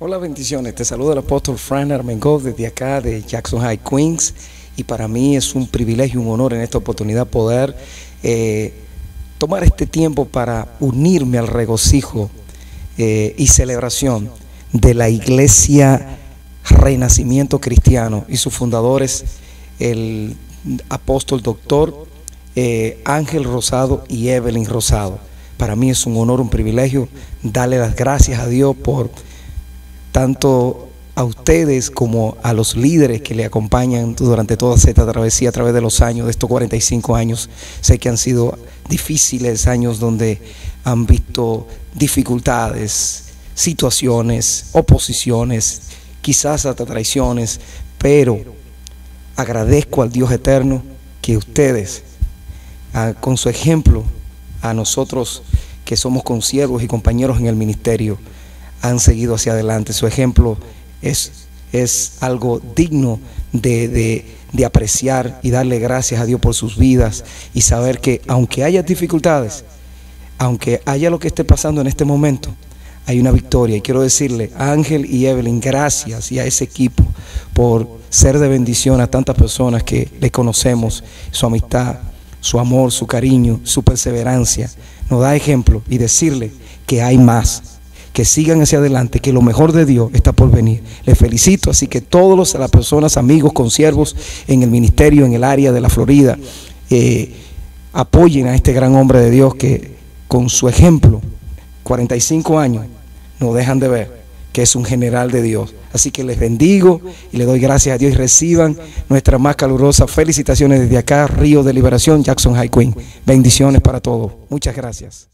Hola, bendiciones. Te saluda el apóstol Frank Armengol desde acá de Jackson High, Queens. Y para mí es un privilegio, un honor en esta oportunidad poder eh, tomar este tiempo para unirme al regocijo eh, y celebración de la iglesia Renacimiento Cristiano y sus fundadores, el apóstol doctor eh, Ángel Rosado y Evelyn Rosado. Para mí es un honor, un privilegio darle las gracias a Dios por tanto a ustedes como a los líderes que le acompañan durante toda esta travesía a través de los años, de estos 45 años. Sé que han sido difíciles años donde han visto dificultades, situaciones, oposiciones, quizás hasta traiciones, pero agradezco al Dios eterno que ustedes, con su ejemplo, a nosotros que somos consiervos y compañeros en el ministerio, han seguido hacia adelante. Su ejemplo es, es algo digno de, de, apreciar y darle gracias a Dios por sus vidas y saber que aunque haya dificultades, aunque haya lo que esté pasando en este momento, hay una victoria. Y quiero decirle a Ángel y Evelyn, gracias y a ese equipo por ser de bendición a tantas personas que le conocemos, su amistad, su amor, su cariño, su perseverancia. Nos da ejemplo y decirle que hay más que sigan hacia adelante, que lo mejor de Dios está por venir. Les felicito, así que todos las personas, amigos, consiervos en el ministerio, en el área de la Florida, eh, apoyen a este gran hombre de Dios que con su ejemplo, 45 años, nos dejan de ver que es un general de Dios. Así que les bendigo y le doy gracias a Dios y reciban nuestras más calurosas felicitaciones desde acá, Río de Liberación, Jackson High Queen. Bendiciones para todos. Muchas gracias.